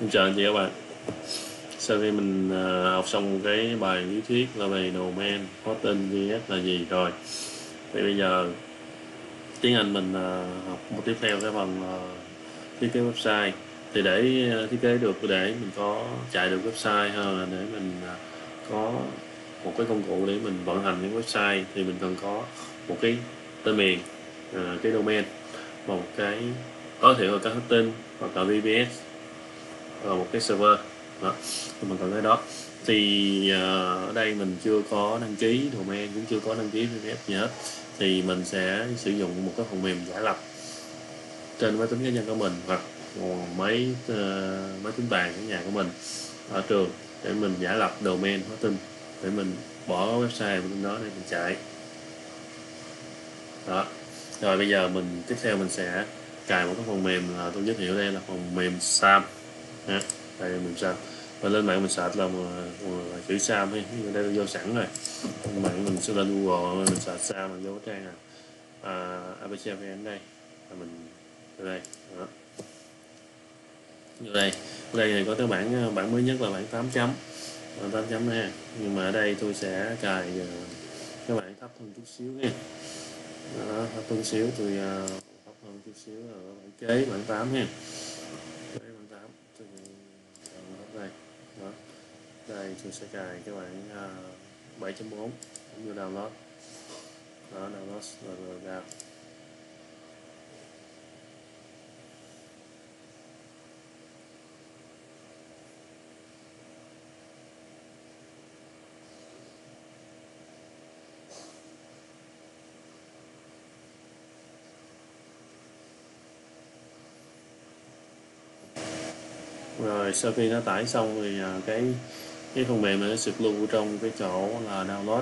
Xin chào anh chị các bạn. Sau khi mình à, học xong cái bài lý thuyết là về domain, hosting, VS là gì rồi? Thì bây giờ tiếng Anh mình à, học một tiếp theo cái phần à, thiết kế website. Thì để thiết kế được, để mình có chạy được website hơn là để mình có một cái công cụ để mình vận hành những website thì mình cần có một cái tên miền, cái domain một cái tối thiểu là cái hosting hoặc là VPS và một cái server. Đó thì mình cần cái đó. Thì ờ, ở đây mình chưa có đăng ký domain cũng chưa có đăng ký VPF gì hết. Thì mình sẽ sử dụng một cái phần mềm giả lập trên máy tính cá nhân của mình hoặc máy uh, máy tính bàn ở nhà của mình ở trường để mình giả lập domain hóa tin để mình bỏ website bên đó để mình chạy. Đó rồi bây giờ mình tiếp theo mình sẽ cài một cái phần mềm là tôi giới thiệu đây là phần mềm SAM ha. Đây mình sao? Và lên mạng mình search là, mà, chữ SAM hay đây là vô sẵn rồi. Mạng mình sẽ lên Google mình search SAM mình vô cái trang này. À, ABC VN đây. Là mình vô đây. Đó. Vô đây. Ở đây này có cái bản bản mới nhất là bản 8 chấm. Bản 8 chấm ha. Nhưng mà ở đây tôi sẽ cài ờ, các bạn thấp hơn chút xíu nha. Đó, thấp hơn xíu. Tôi uh, thấp hơn chút xíu là bản kế bản 8 ha kế bản 8 tôi chọn đây đó đây sẽ cài cái bản uh, 7.4 cũng như download. Đó download rồi, rồi ra rồi sau khi nó tải xong thì à, cái cái phần mềm này nó sụp lưu trong cái chỗ là download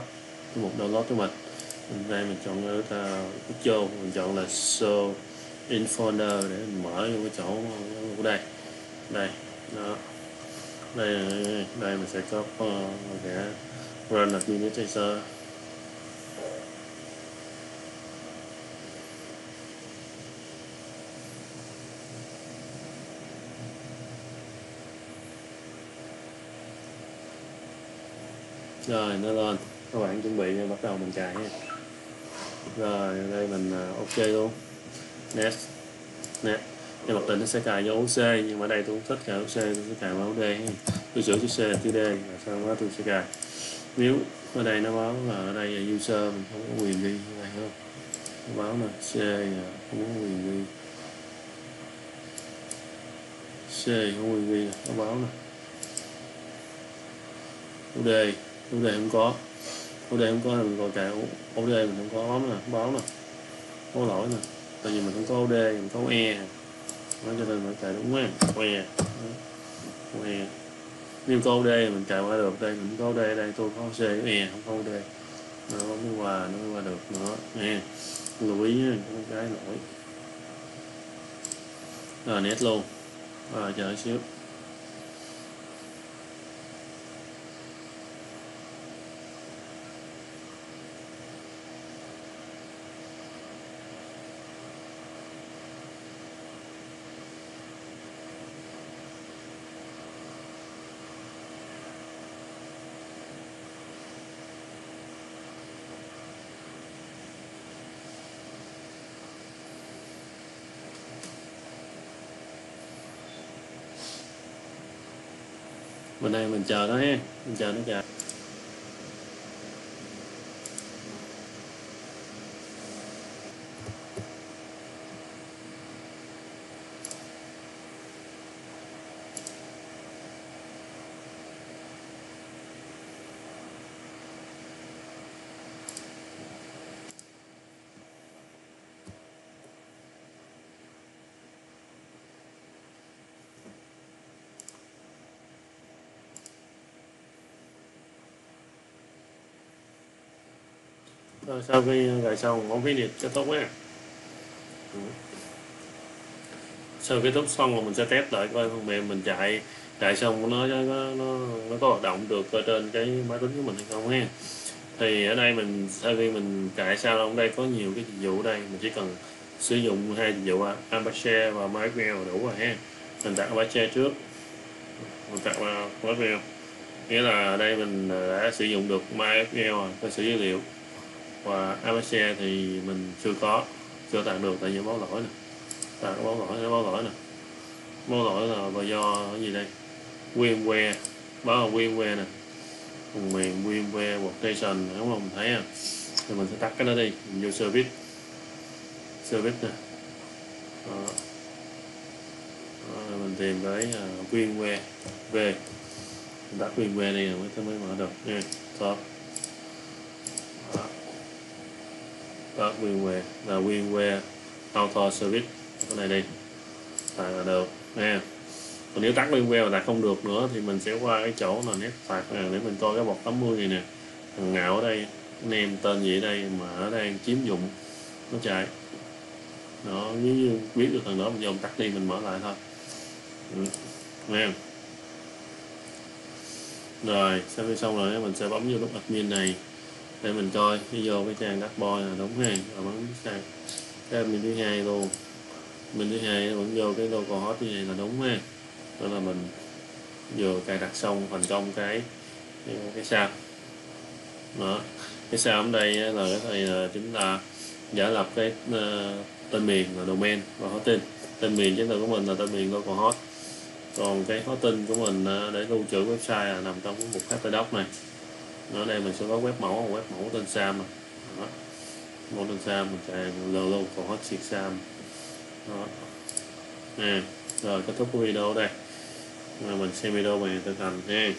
cái mục download của mình. Mình đây mình chọn ở cái chỗ mình chọn là show in folder để mình mở vô cái chỗ của đây. Đây đó. Đây đây mình sẽ có ờ, uh, cái run administrator rồi, nó lên. Các bạn chuẩn bị bắt đầu mình cài nha rồi đây mình à, ok luôn. Next. Nè, cái mặt định nó sẽ cài cho OC nhưng mà đây tôi không thích cài OC tôi sẽ cài vào OD tôi sửa chữ C là chữ D và sau đó tôi sẽ cài. Nếu ở đây nó báo là ở đây là user, mình không có quyền đi như này không? Nó báo là C là không có quyền đi C, không có quyền đi nó báo nè OD OD không có. OD không có mình gọi cài OD mình không có bấm nè báo nè, có lỗi nè. Tại vì mình không có OD mình có E. Nó cho nên mình chạy đúng á E. E. Nếu có OD mình chạy qua được, đây mình có OD đây tôi có C E không có OD nó mới qua, nó mới qua được nữa nè lưu ý nha có cái lỗi rồi, nét luôn. Rồi, chờ xíu. Bên đây mình chờ nó ha. Mình chờ nó chờ. Rồi sau khi gài xong ổn phí cho tốt thúc à? Ừ. sau khi thúc xong rồi mình sẽ test lại coi phần mềm mình chạy. Chạy xong nó nó nó nó có hoạt động được ở trên cái máy tính của mình hay không ha? Thì ở đây mình, sau khi mình cài sao ở đây có nhiều cái dịch vụ ở đây. Mình chỉ cần sử dụng hai dịch vụ à, Apache và MySQL là đủ rồi ha. Mình tạo Apache trước. Mình tạo MySQL nghĩa là ở đây mình đã sử dụng được MySQL cơ sở dữ liệu và APC thì mình chưa có chưa tạo được tại vì báo lỗi nè. Tạo cái báo lỗi cái báo lỗi nè. Báo lỗi là do cái gì đây? VMware báo là VMware nè. Phần mềm VMware Workstation đúng không? Mình thấy à. Thì mình sẽ tắt cái đó đi mình vô service. Service nè. Đó. Đó, mình tìm cái uh, à, VMware về mình tắt VMware đi rồi mới mới mở được. Nha top đó đó VMware là VMware Auto Service. Cái này đi. Tải là được. Nha còn nếu tắt VMware mà tắt không được nữa, thì mình sẽ qua cái chỗ là nét tạc này để mình coi cái bọc 80 này nè. Thằng ngạo ở đây nem tên gì ở đây, mà ở đây chiếm dụng. Nó chạy. Nó nếu như biết được thằng đó mình dùng tắt đi, mình mở lại thôi. Ừ. rồi, sau khi xong rồi, mình sẽ bấm vô nút admin này để mình coi nó vô cái trang dashboard là đúng hàng và bấm sang cái mình thứ hai luôn. Mình thứ hai vẫn vô cái local hot như này là đúng ha đó là mình vừa cài đặt xong thành công cái cái sao. Đó. Cái sao ở đây là cái này là chúng ta giả lập cái uh, tên miền là domain và hosting. Tên miền chính là của mình là tên miền local hot. Còn cái hosting của mình ờ, để lưu trữ website là nằm trong cái mục htdoc này ở đây mình sẽ có web mẫu web mẫu tên sam đó. Mẫu tên sam, mình sẽ local host sam. Đó. Nè, rồi kết thúc video đây. Rồi mình xem video mình thực hành. Nha